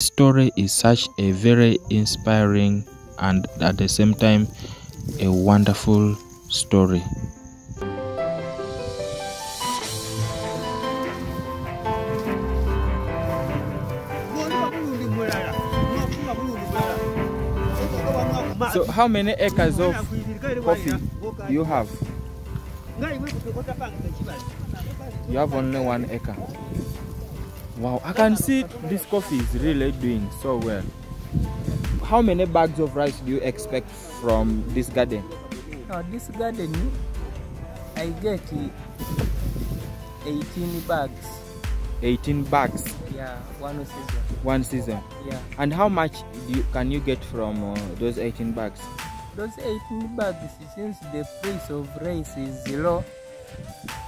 story is such a very inspiring and at the same time a wonderful story. So, how many acres of coffee you have? You have only one acre. Wow, I can see this coffee is really doing so well. How many bags of rice do you expect from this garden? Now this garden, I get uh, 18 bags. 18 bags Yeah, one season. one season. Yeah, And how much do you, can you get from uh, those 18 bags? those 18 bags, since the price of rice is low,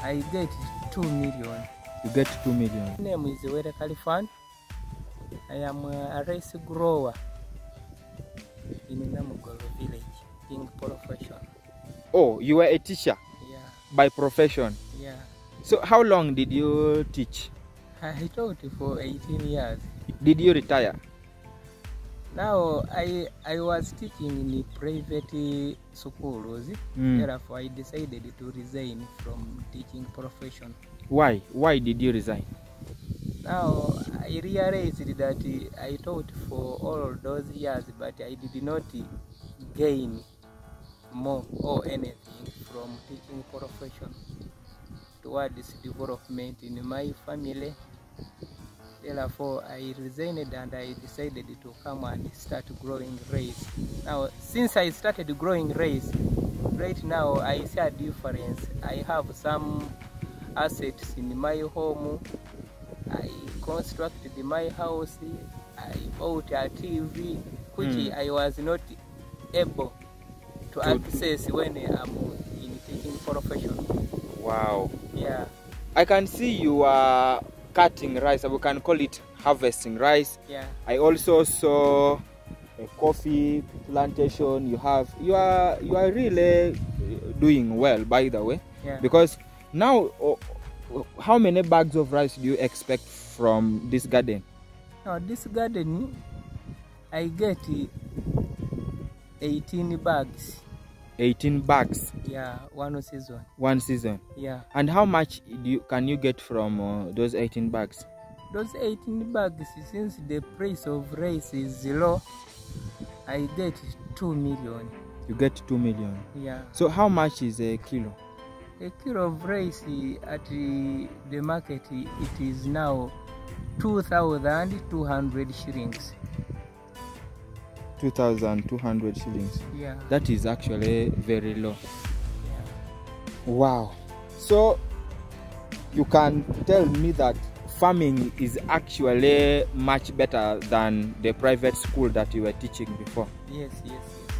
I get 2 million. You get 2 million. My name is Were Khalifan. I am a rice grower in Namugolo village in profession. Oh, you were a teacher Yeah, by profession. yeah. So, how long did you teach? I taught for 18 years. Did you retire? Now I I was teaching in private schools. Mm. Therefore, I decided to resign from teaching profession. Why? Why did you resign? Now I realized that I taught for all those years, but I did not gain more or anything from teaching profession towards development in my family. Therefore, I resigned and I decided to come and start growing rice. Now, since I started growing rice, right now I see a difference. I have some assets in my home. I constructed my house. I bought a TV, which Mm. I was not able to To- access when I'm in teaching profession. Wow. Yeah, I can see you are cutting rice. We can call it harvesting rice. yeah. I also saw a coffee plantation. You have you are you are really doing well, by the way, Yeah. because now how many bags of rice do you expect from this garden? Now this garden, I get uh, 18 bags. 18 bags Yeah, one season. one season. Yeah, And how much do you, can you get from uh, those 18 bags? those 18 bags, since the price of rice is low, I get 2 million. You get 2 million. Yeah, So how much is a kilo? A kilo of rice at the market, it is now 2,200 shillings. 2,200 shillings. Yeah, That is actually very low. yeah. Wow. So you can tell me that farming is actually much better than the private school that you were teaching before. Yes, yes, yes.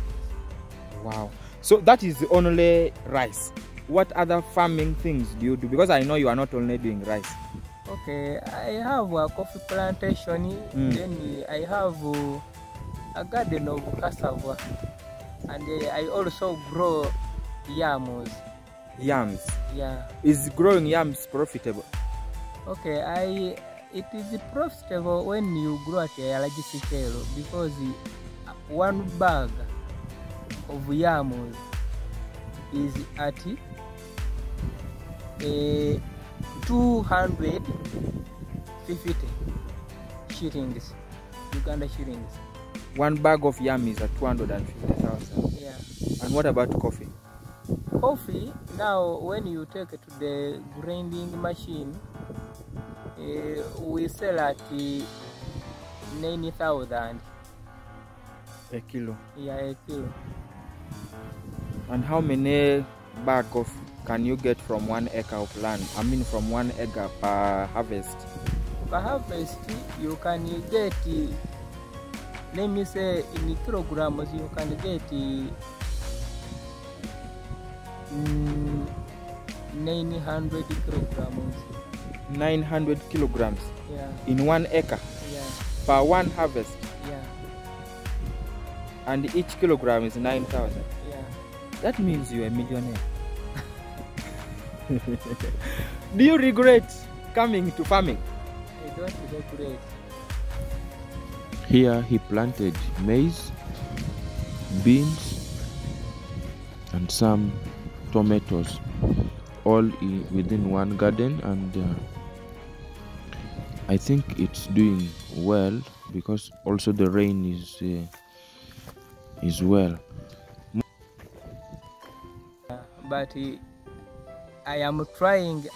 Wow. So that is only rice. What other farming things do you do? Because I know you are not only doing rice. Okay, I have a coffee plantation. Mm. Then I have uh, a garden of cassava, and uh, I also grow yams. Yams. Yeah. Is growing yams profitable? Okay, I it is profitable when you grow at a large scale because uh, one bag of yams is at uh, 250 shillings, Uganda shillings. One bag of yam is at 250,000. Yeah. And what about coffee? Coffee, now when you take it to the grinding machine, uh, we sell at uh, 90,000 A kilo. yeah, a kilo. And how many bag of can you get from one acre of land? I mean, from one acre per harvest. Per harvest, you can get, let me say, in kilograms, you can get mm, 900 kilograms. 900 kilograms Yeah, in one acre yeah, per one harvest, yeah, and each kilogram is 9,000. yeah. That means you're a millionaire. Do you regret coming to farming? I don't regret. here he planted maize, beans, and some tomatoes, all i- within one garden. And uh, I think it's doing well because also the rain is uh, is well. but uh, I am trying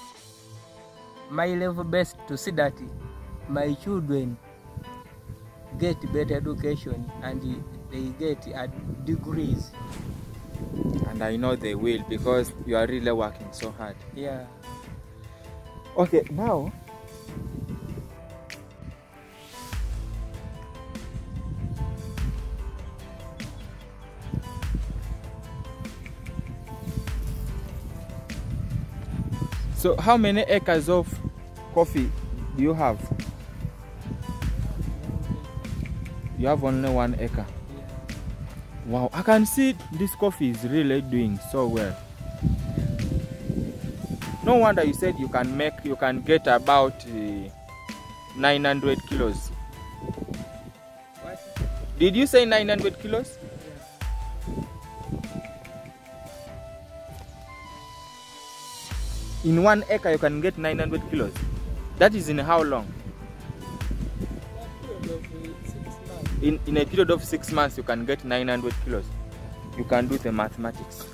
my level best to see that my children get better education and they get degrees. And I know they will because you are really working so hard. Yeah. Okay, now So how many acres of coffee do you have? You have only one acre. Wow, I can see this coffee is really doing so well. No wonder you said you can make, you can get about uh, 900 kilos. Did you say 900 kilos? In one acre, you can get 900 kilos. That is in how long? In, in a period of six months, you can get 900 kilos. You can do the mathematics.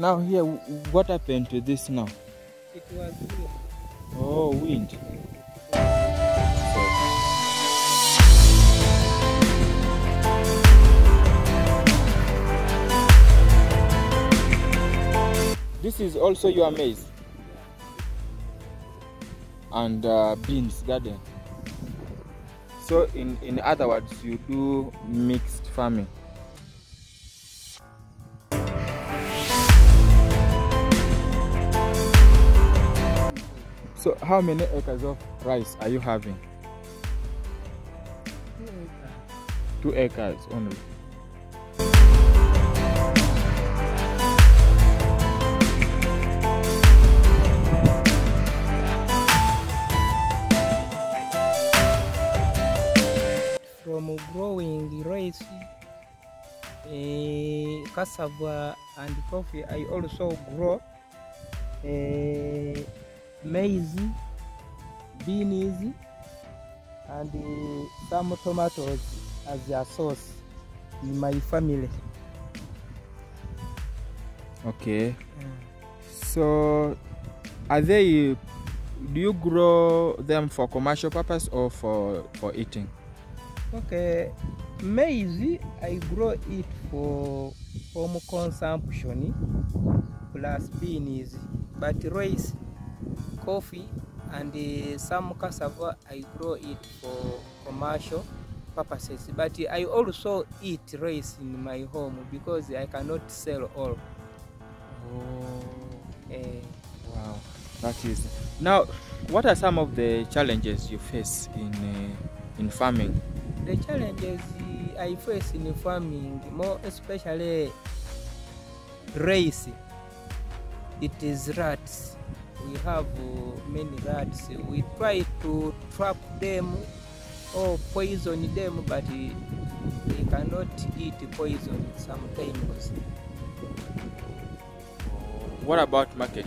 Now here, what happened to this now? It was good. Oh, wind. This is also your maize and uh, beans garden. So, in, in other words, you do mixed farming. So, how many acres of rice are you having? Two acres only. From growing rice, eh, cassava and coffee, I also grow eh, maize, beans, and eh, some tomatoes as their source in my family. Okay. So, are they? Do you grow them for commercial purpose or for for eating? Okay, maize I grow it for home consumption plus beans, but rice, coffee, and uh, some cassava I grow it for commercial purposes. But I also eat rice in my home because I cannot sell all. Oh, Uh, wow, that is. Now, what are some of the challenges you face in uh, in farming? the challenges I face in farming, more especially rice, it is rats. We have uh, many rats. We try to trap them or poison them, but they cannot eat poison sometimes. What about market?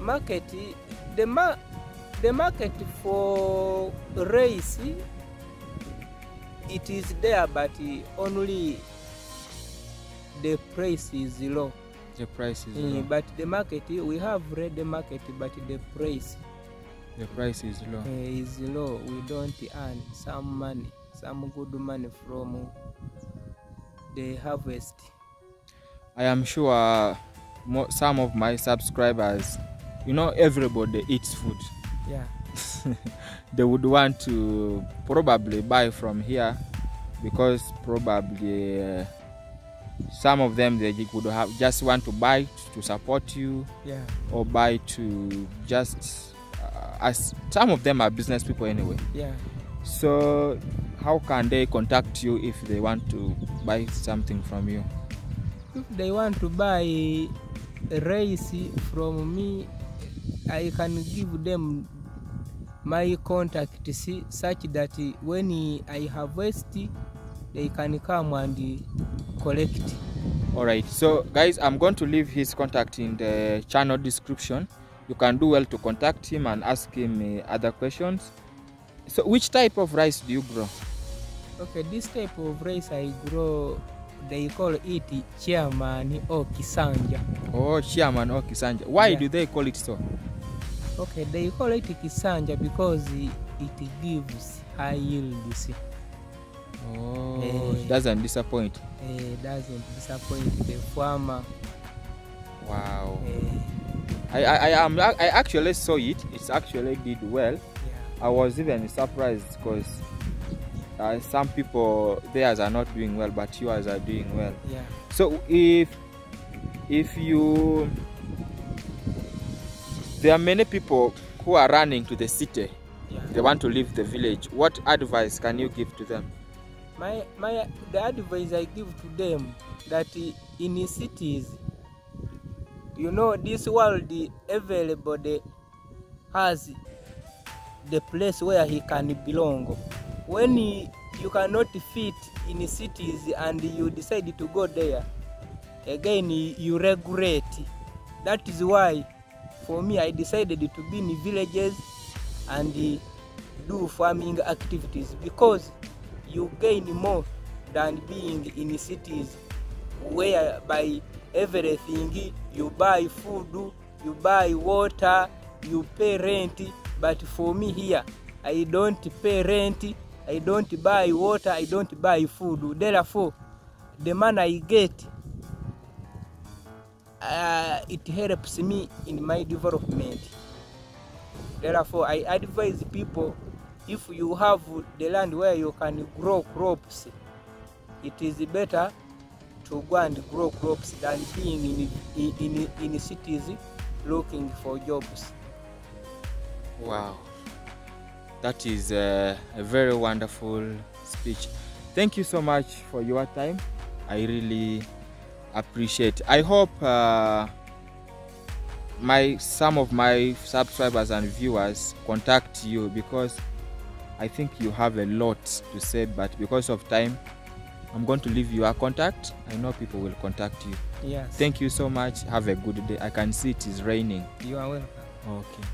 Market, the ma- the market for rice, it is there, but only the price is low. The price is mm, low. but the market we have read the market but the price The price is low. uh, is low we don't earn some money some good money from the harvest. I am sure mo- some of my subscribers, you know, everybody eats food. Yeah, they would want to probably buy from here because probably uh, some of them they would have just want to buy to support you yeah, or buy to just uh, as some of them are business people anyway. Yeah. so how can they contact you if they want to buy something from you? If they want to buy rice from me, I can give them my contact see, such that when I harvest, they can come and collect. all right so guys i'm going to leave his contact in the channel description you can do well to contact him and ask him uh, other questions so which type of rice do you grow Okay, this type of rice I grow, they call it chairman or kisanja. oh chairman or kisanja why Yeah. do they call it so Okay, they call it kisanja because it gives high yields. Oh Eh. it doesn't disappoint Uh, doesn't disappoint the farmer. wow Uh, I, I, I, am, I actually saw it. It actually did well. yeah, I was even surprised because uh, some people theirs are not doing well, but yours are doing well. yeah. So if if you there are many people who are running to the city, yeah. they want to leave the village. What advice can you give to them? My my the advice I give to them that in cities, you know, this world everybody has the place where he can belong. When he, you cannot fit in cities and you decide to go there, again you regret. That is why, for me, I decided to be in villages and do farming activities because you gain more than being in cities where by everything you buy food you buy water you pay rent. But for me here i don't pay rent i don't buy water i don't buy food. Therefore the money i get uh, it helps me in my development. Therefore i advise people if you have the land where you can grow crops it is better to go and grow crops than being in, in, in in cities looking for jobs Wow, that is uh, a very wonderful speech. Thank you so much for your time. I really appreciate. I hope uh, my some of my subscribers and viewers contact you because I think you have a lot to say, but because of time, I'm going to leave your contact. I know people will contact you. yes Thank you so much. Have a good day. I can see it is raining. you are welcome Okay.